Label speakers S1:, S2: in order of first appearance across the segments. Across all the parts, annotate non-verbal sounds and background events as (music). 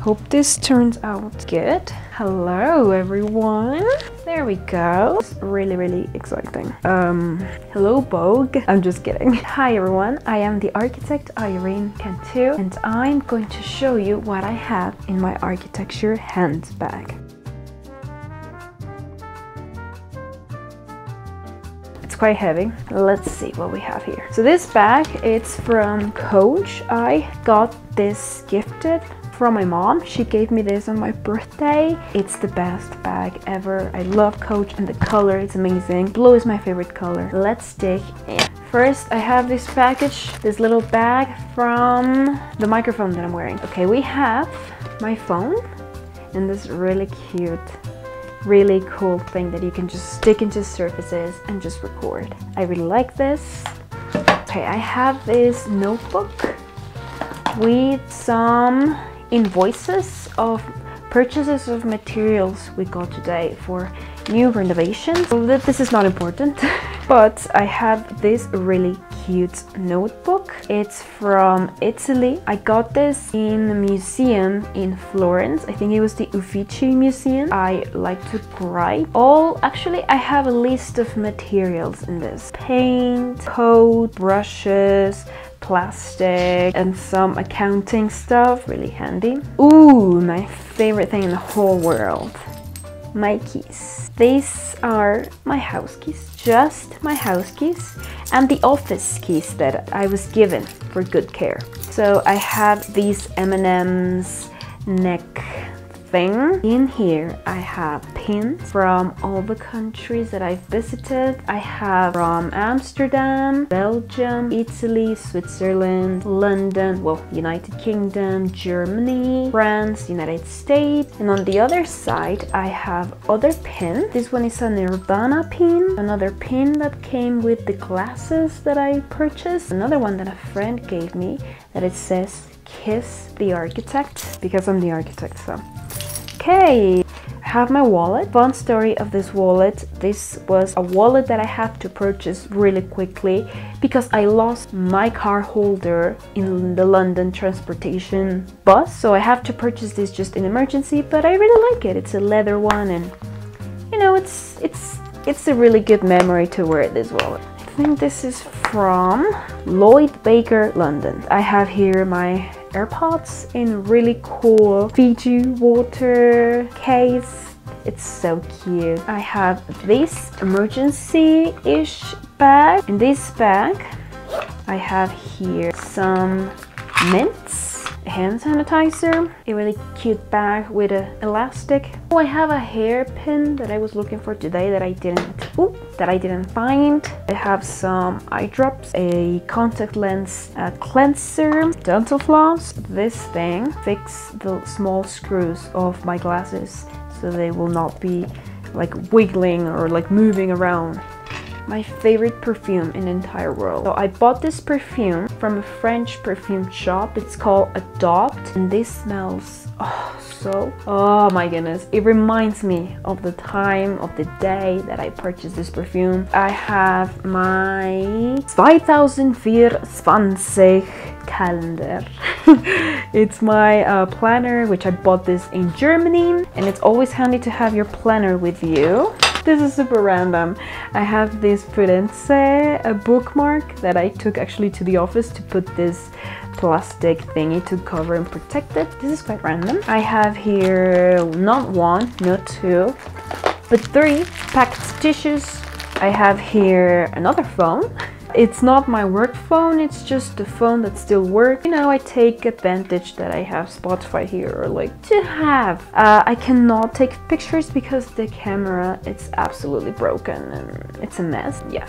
S1: Hope this turns out good. Hello everyone. There we go. It's really, really exciting. Um, hello Vogue. I'm just kidding. Hi everyone. I am the architect Irene Cantu and I'm going to show you what I have in my architecture handbag. It's quite heavy. Let's see what we have here. So this bag, it's from Coach. I got this gifted from my mom. She gave me this on my birthday. It's the best bag ever. I love Coach and the color is amazing. Blue is my favorite color. Let's dig in. First, I have this package, this little bag from the microphone that I'm wearing. Okay, we have my phone and this really cute really cool thing that you can just stick into surfaces and just record. I really like this. Okay, I have this notebook with some invoices of purchases of materials we got today for new renovations. This is not important, (laughs) but I have this really cute notebook. It's from Italy. I got this in a museum in Florence. I think it was the Uffizi Museum. I like to write. All, actually, I have a list of materials in this. Paint, coat, brushes, plastic and some accounting stuff, really handy. Ooh, my favorite thing in the whole world, my keys. These are my house keys, just my house keys and the office keys that I was given for good care. So I have these M&M's neck thing. In here I have pins from all the countries that I've visited. I have from Amsterdam, Belgium, Italy, Switzerland, London, well, United Kingdom, Germany, France, United States. And on the other side I have other pins. This one is a Nirvana pin, another pin that came with the glasses that I purchased, another one that a friend gave me that it says kiss the architect because I'm the architect so Okay, I have my wallet. Fun story of this wallet. This was a wallet that I had to purchase really quickly because I lost my car holder in the London transportation bus. So I have to purchase this just in emergency, but I really like it. It's a leather one and you know, it's it's it's a really good memory to wear this wallet. I think this is from Lloyd Baker London. I have here my AirPods in really cool Fiji water case. It's so cute. I have this emergency-ish bag. In this bag, I have here some mints hand sanitizer, a really cute bag with an elastic. Oh, I have a hairpin that I was looking for today that I didn't, ooh, that I didn't find. I have some eye drops, a contact lens cleanser, dental floss. This thing fix the small screws of my glasses so they will not be like wiggling or like moving around my favorite perfume in the entire world. So I bought this perfume from a French perfume shop. It's called Adopt and this smells oh, so, oh my goodness. It reminds me of the time of the day that I purchased this perfume. I have my 2024 calendar. (laughs) it's my uh, planner, which I bought this in Germany and it's always handy to have your planner with you. This is super random. I have this Firenze a bookmark that I took actually to the office to put this plastic thingy to cover and protect it. This is quite random. I have here not one, not two, but three packed tissues. I have here another phone. (laughs) It's not my work phone, it's just the phone that still works. You know, I take advantage that I have Spotify here or like to have. Uh, I cannot take pictures because the camera, it's absolutely broken and it's a mess. Yeah.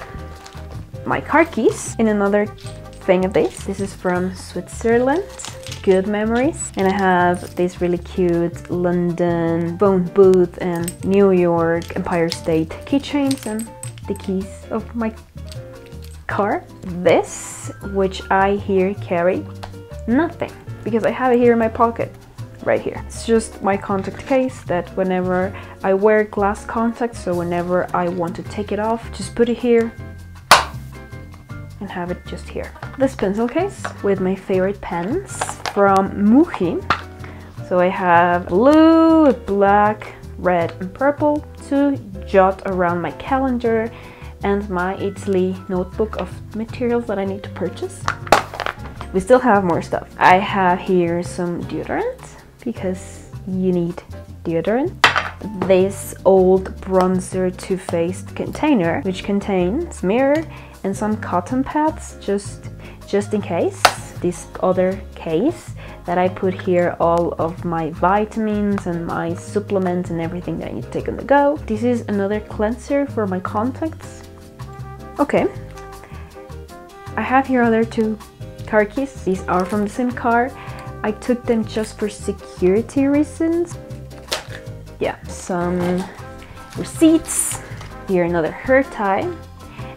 S1: My car keys in another thing of this. This is from Switzerland good memories. And I have this really cute London phone booth and New York Empire State keychains and the keys of my car. This, which I here carry nothing because I have it here in my pocket right here. It's just my contact case that whenever I wear glass contacts, so whenever I want to take it off, just put it here and have it just here. This pencil case with my favorite pens from Muji. So I have blue, black, red and purple to jot around my calendar and my Italy notebook of materials that I need to purchase. We still have more stuff. I have here some deodorant because you need deodorant. This old bronzer Too Faced container which contains mirror and some cotton pads just just in case. This other case that I put here all of my vitamins and my supplements and everything that I need to take on the go. This is another cleanser for my contacts. Okay. I have here other two car keys. These are from the same car. I took them just for security reasons. Yeah, some receipts. Here another hair tie.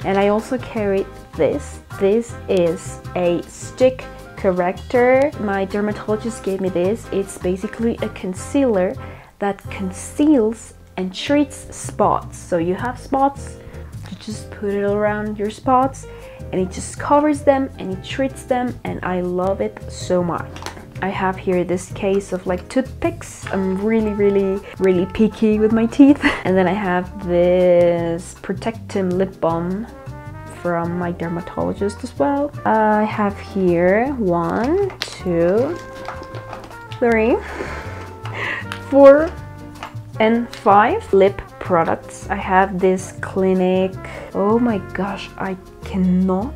S1: And I also carried this. This is a stick corrector. My dermatologist gave me this. It's basically a concealer that conceals and treats spots. So you have spots, you just put it around your spots and it just covers them and it treats them and I love it so much. I have here this case of like toothpicks. I'm really, really, really picky with my teeth. (laughs) And then I have this Protectim lip balm from my dermatologist as well. Uh, I have here one, two, three, (laughs) four, and five lip products. I have this Clinique. Oh my gosh, I cannot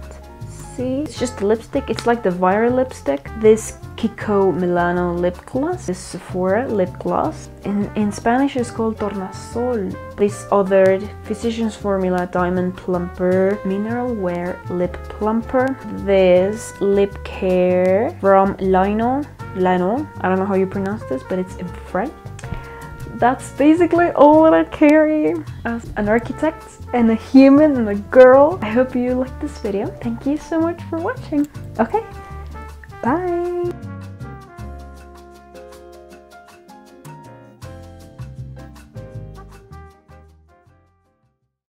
S1: see. It's just lipstick. It's like the Viral lipstick. This Kiko Milano lip gloss. This Sephora lip gloss. In, in Spanish it's called Tornasol. This other Physicians Formula Diamond Plumper Mineral Wear Lip Plumper. This lip care from Lino. Lino. I don't know how you pronounce this, but it's in French that's basically all that I carry as an architect and a human and a girl. I hope you liked this video. Thank you so much for watching. Okay, bye.